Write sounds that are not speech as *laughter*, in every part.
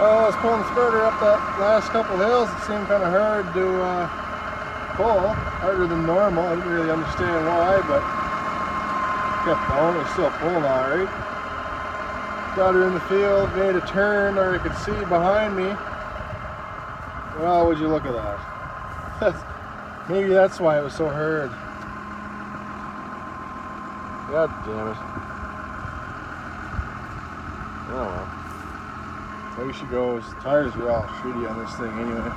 I was pulling the spreader up that last couple hills. It seemed kind of hard to uh, pull, harder than normal. I didn't really understand why, but kept going. It was still pulling all right. Got her in the field, made a turn where I could see behind me. Well, would you look at that? *laughs* Maybe that's why it was so hard. God damn it. Oh well. Way she goes. The tires are all shitty on this thing anyway.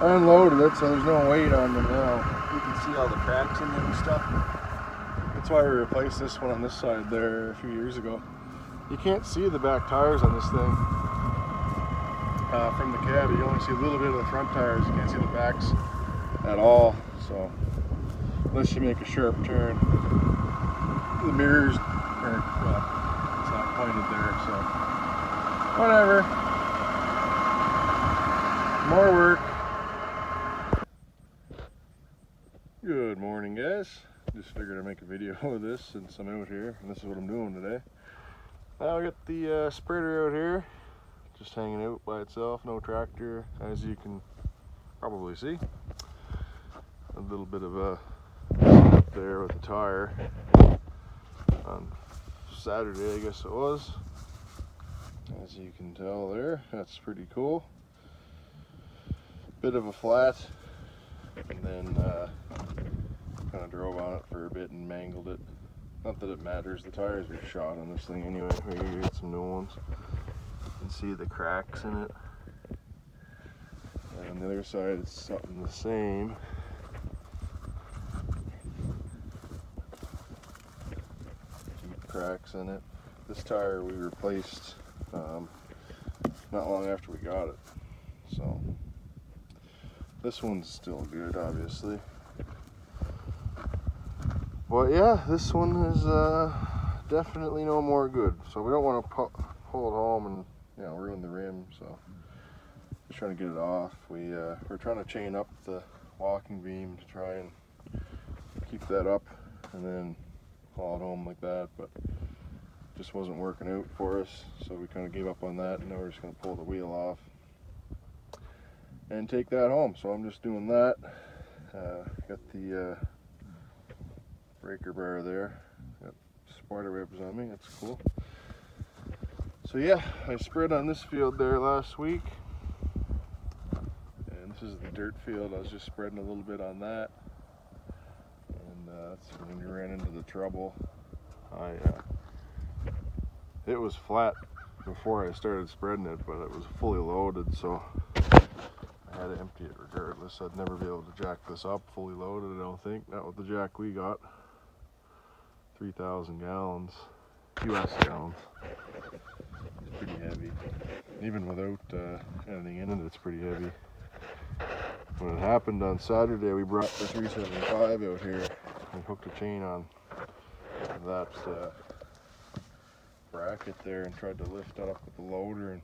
I unloaded it, so there's no weight on them now. You can see all the cracks in them and stuff. That's why we replaced this one on this side there a few years ago. You can't see the back tires on this thing uh, from the cab. You only see a little bit of the front tires. You can't see the backs at all. So unless you make a sharp turn, the mirrors are well, it's not pointed there. So whatever. More work. Good morning, guys. Just figured I'd make a video *laughs* of this since I'm out here, and this is what I'm doing today. Now I got the uh, spreader out here, just hanging out by itself, no tractor, as you can probably see. A little bit of a there with the tire on Saturday, I guess it was. As you can tell there, that's pretty cool. Bit of a flat, and then uh, kind of drove on it for a bit and mangled it. Not that it matters, the tires are shot on this thing anyway. You get some new ones. You can see the cracks in it. And on the other side it's something the same. Deep cracks in it. This tire we replaced um, not long after we got it. So this one's still good obviously. But yeah, this one is uh, definitely no more good. So we don't want to pu pull it home and you know ruin the rim. So just trying to get it off. We uh, we're trying to chain up the walking beam to try and keep that up, and then haul it home like that. But just wasn't working out for us, so we kind of gave up on that. And now we're just gonna pull the wheel off and take that home. So I'm just doing that. Uh, got the uh, breaker bar there. Got spider webs on me, that's cool. So yeah, I spread on this field there last week. And this is the dirt field. I was just spreading a little bit on that. And uh, that's when we ran into the trouble. I uh, It was flat before I started spreading it, but it was fully loaded, so I had to empty it regardless. I'd never be able to jack this up fully loaded, I don't think. Not with the jack we got. 3,000 gallons, US gallons. It's pretty heavy. Even without uh, anything in it, it's pretty heavy. When it happened on Saturday, we brought the 375 out here and hooked a chain on that uh, bracket there and tried to lift it up with the loader and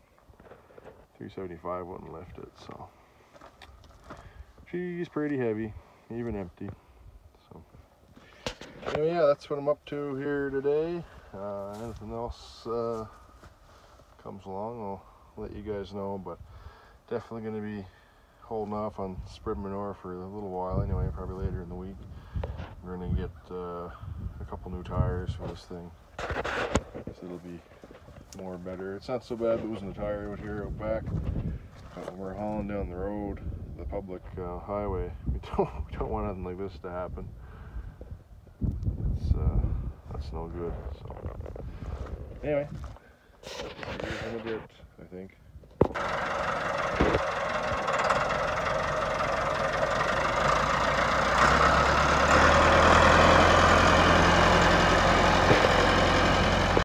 375 wouldn't lift it, so she's pretty heavy, even empty. So yeah, that's what I'm up to here today. Uh, anything else uh, comes along, I'll let you guys know. But definitely going to be holding off on spread manure for a little while anyway, probably later in the week. We're going to get uh, a couple new tires for this thing. So it'll be more better. It's not so bad losing the tire out here out back. When we're hauling down the road, the public uh, highway, *laughs* we don't, we don't want nothing like this to happen uh, that's no good. So anyway, here's in a bit, I think.